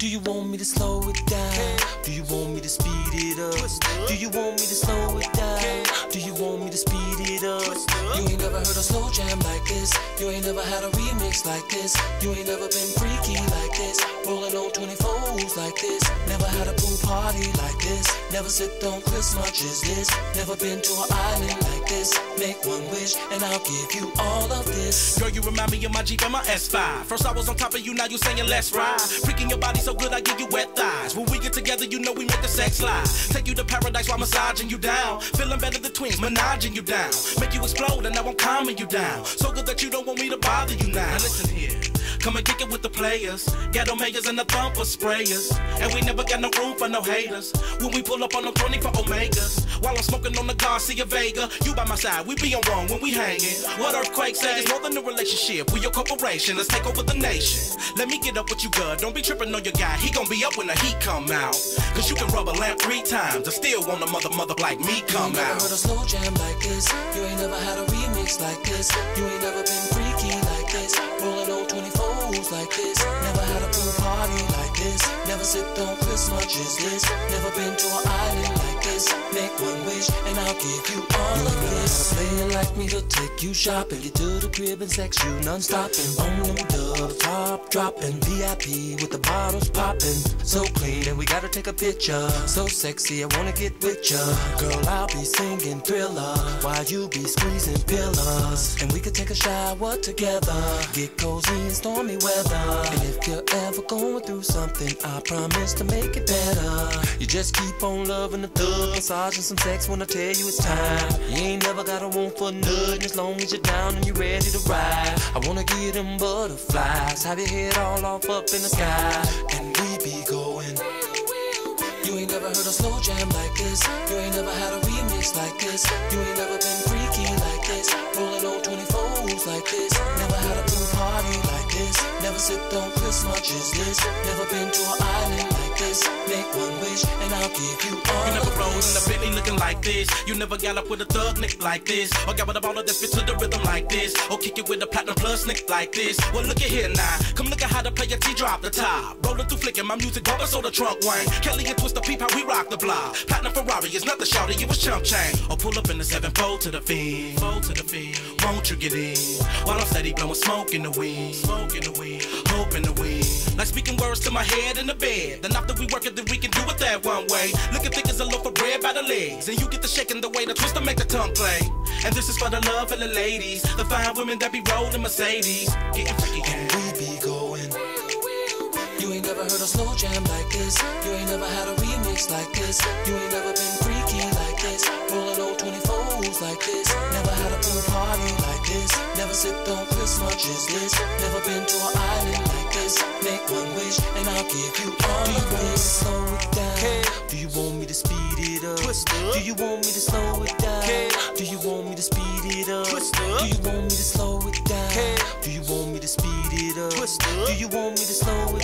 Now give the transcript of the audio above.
Do you want me to slow it down? Do you want me to speed it up? Do you want me to slow it down? Do you want me to speed never heard a slow jam like this. You ain't never had a remix like this. You ain't never been freaky like this. Rolling on 24s like this. Never had a pool party like this. Never sipped on Cris much as this. Never been to an island like this. Make one wish and I'll give you all of this. Girl, you remind me of my Jeep and my S5. First I was on top of you, now you saying let's ride. Freaking your body so good, I give you wet thighs. When we get together, you know we make the sex lie. Take you to paradise while massaging you down. Feeling better than twins, menaging you down. Make you explode and now I'm calming you down. So good that you don't want me to bother you now. Now listen here. Come and kick it with the players. Ghetto makers and the thumper sprayers. And we never got no room for no haters. When we pull up on them 24 Omegas. While I'm smoking on the Garcia Vega. You by my side, we be on wrong when we hanging. What earthquake say is more than a relationship. We your corporation, let's take over the nation. Let me get up with you, good. Don't be tripping on your guy. He gon' be up when the heat come out. Cause you can rub a lamp three times. I still want a mother mother like me come you ain't never out. a slow jam like this. You ain't never had a remix like this. You ain't never been freaky like this. Rolling on 24s like this. Never had a pool party Never sipped on Cris much as this. Never been to an island like this. Make one wish and I'll give you all of this. Playing like me to take you shopping. Get to the crib and sex you non-stopping. On dubs, top dropping. VIP with the bottles popping. So clean and we gotta take a picture. So sexy, I wanna get with ya. Girl, I'll be singing thriller while you be squeezing pillars. And we could take a shower together. Get cozy in stormy weather. And if you're ever going through something, I promise to make it better. You just keep on loving the thug, massaging some sex when I tell you it's time. You ain't never got a want for nothing as long as you're down and you're ready to ride. I wanna get them butterflies, have your head all off up in the sky, and we be going. You ain't never heard a slow jam like this. You ain't never had a remix like this. You ain't never been freaky like this. Rolling on 24s like on Cris much as this. Never been to an island like this. Make one wish and I'll give you all You never rolled in a Bentley looking like this. You never got up with a thug nick like this. Or got with a baller that spit to the rhythm like this. Or kick it with a platinum plus nick like this. Well, look at here now. Come look at how the player T drop the top. Rolling through flicking my music bumping so the trunk wang. Kelly and Twist the peep how we rock the block. Platinum Ferrari is nothing shouty, it was chump chain. Or pull up in the seven fold to the fiend. Fold to the fiend. Won't you get in? While I'm steady blowing smoke in the wind. Smoke in the wind. Hope in the wind. Like speaking words to my head in the bed. Then we work it, then we can do it that one way. Looking thick as a loaf of bread by the legs. And you get the shaking the way the twist to make the tongue play. And this is for the love of the ladies. The fine women that be rolling Mercedes. Getting freaky, yeah. we be going. You ain't never heard a slow jam like this. You ain't never had a remix like this. You ain't never been freaky like this. Rolling on 24s like this. Never had a pool party like this. Never sipped on Cris much as this. Never been to an island like this. Make one wish and I'll give you all Do you want me to slow it down? Do you want me to speed it up? Do you want me to slow it down? Do you want me to speed it up? Do you want me to slow it down? Do you want me to speed it up? Do you want me to slow